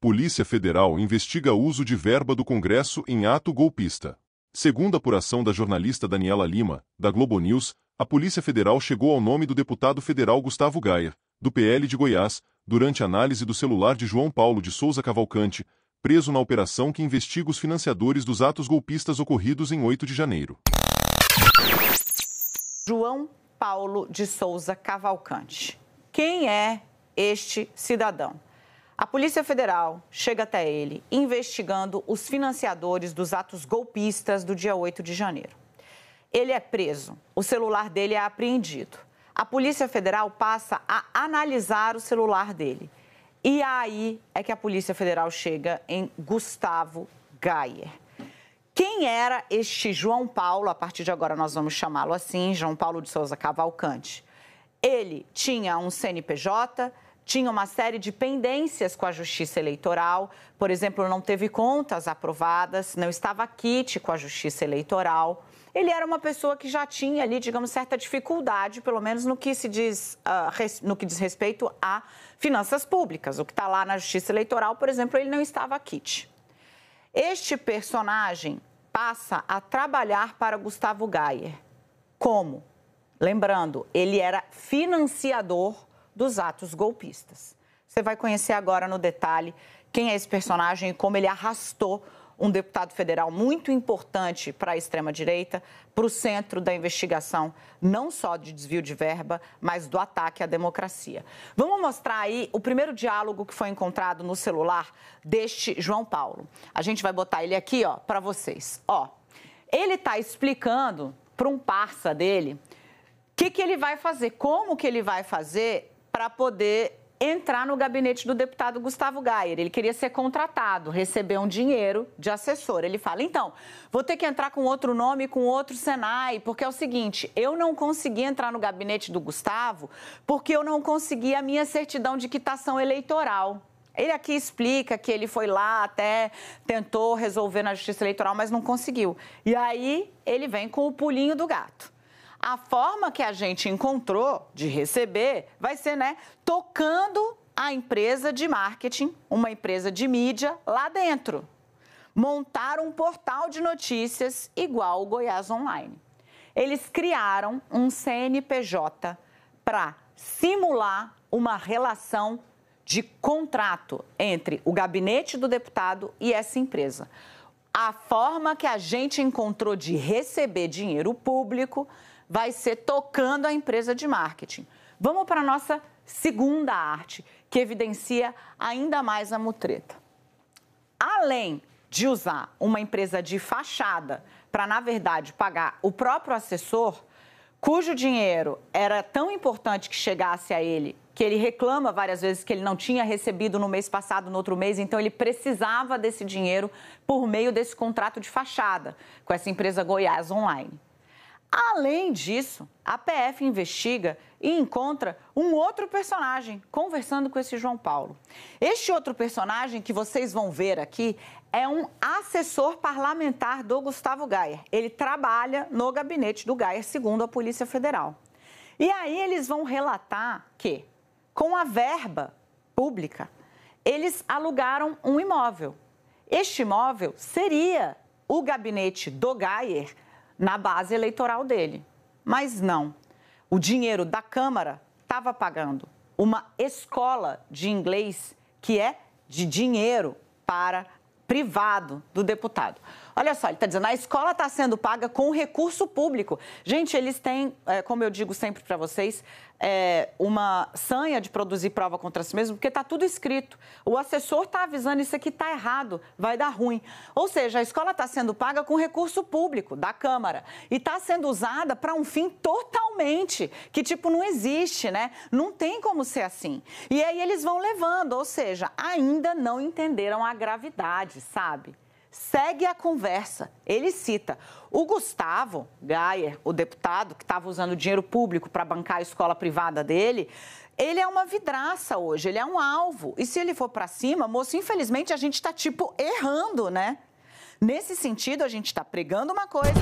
Polícia Federal investiga uso de verba do Congresso em ato golpista. Segundo a apuração da jornalista Daniela Lima, da Globo News, a Polícia Federal chegou ao nome do deputado federal Gustavo Gayer, do PL de Goiás, durante análise do celular de João Paulo de Souza Cavalcante, preso na operação que investiga os financiadores dos atos golpistas ocorridos em 8 de janeiro. João Paulo de Souza Cavalcante. Quem é este cidadão? A Polícia Federal chega até ele investigando os financiadores dos atos golpistas do dia 8 de janeiro. Ele é preso, o celular dele é apreendido. A Polícia Federal passa a analisar o celular dele. E aí é que a Polícia Federal chega em Gustavo Gayer. Quem era este João Paulo? A partir de agora nós vamos chamá-lo assim, João Paulo de Souza Cavalcante. Ele tinha um CNPJ, tinha uma série de pendências com a Justiça Eleitoral, por exemplo, não teve contas aprovadas, não estava quite com a Justiça Eleitoral. Ele era uma pessoa que já tinha ali, digamos, certa dificuldade, pelo menos no que se diz, uh, no que diz respeito a finanças públicas. O que está lá na Justiça Eleitoral, por exemplo, ele não estava quite. Este personagem passa a trabalhar para Gustavo Gayer. Como? Lembrando, ele era financiador dos atos golpistas. Você vai conhecer agora no detalhe quem é esse personagem e como ele arrastou um deputado federal muito importante para a extrema-direita, para o centro da investigação, não só de desvio de verba, mas do ataque à democracia. Vamos mostrar aí o primeiro diálogo que foi encontrado no celular deste João Paulo. A gente vai botar ele aqui, ó, para vocês. Ó, ele está explicando para um parça dele o que, que ele vai fazer, como que ele vai fazer para poder entrar no gabinete do deputado Gustavo Gayer. Ele queria ser contratado, receber um dinheiro de assessor. Ele fala: então, vou ter que entrar com outro nome, com outro Senai, porque é o seguinte: eu não consegui entrar no gabinete do Gustavo porque eu não consegui a minha certidão de quitação eleitoral. Ele aqui explica que ele foi lá até tentou resolver na Justiça Eleitoral, mas não conseguiu. E aí ele vem com o pulinho do gato. A forma que a gente encontrou de receber vai ser, né, tocando a empresa de marketing, uma empresa de mídia lá dentro. Montar um portal de notícias igual o Goiás Online. Eles criaram um CNPJ para simular uma relação de contrato entre o gabinete do deputado e essa empresa. A forma que a gente encontrou de receber dinheiro público vai ser tocando a empresa de marketing. Vamos para a nossa segunda arte, que evidencia ainda mais a mutreta. Além de usar uma empresa de fachada para, na verdade, pagar o próprio assessor, cujo dinheiro era tão importante que chegasse a ele, que ele reclama várias vezes que ele não tinha recebido no mês passado, no outro mês, então ele precisava desse dinheiro por meio desse contrato de fachada com essa empresa Goiás Online. Além disso, a PF investiga e encontra um outro personagem conversando com esse João Paulo. Este outro personagem que vocês vão ver aqui é um assessor parlamentar do Gustavo Gayer. Ele trabalha no gabinete do Gayer, segundo a Polícia Federal. E aí eles vão relatar que, com a verba pública, eles alugaram um imóvel. Este imóvel seria o gabinete do Gayer na base eleitoral dele. Mas não. O dinheiro da Câmara estava pagando uma escola de inglês que é de dinheiro para privado do deputado. Olha só, ele está dizendo, a escola está sendo paga com recurso público. Gente, eles têm, é, como eu digo sempre para vocês, é, uma sanha de produzir prova contra si mesmo, porque está tudo escrito. O assessor está avisando isso aqui está errado, vai dar ruim. Ou seja, a escola está sendo paga com recurso público da Câmara e está sendo usada para um fim totalmente que, tipo, não existe, né? Não tem como ser assim. E aí eles vão levando, ou seja, ainda não entenderam a gravidade, sabe? Segue a conversa. Ele cita o Gustavo Gayer, o deputado que estava usando dinheiro público para bancar a escola privada dele. Ele é uma vidraça hoje, ele é um alvo. E se ele for para cima, moço, infelizmente a gente está tipo errando, né? Nesse sentido, a gente está pregando uma coisa.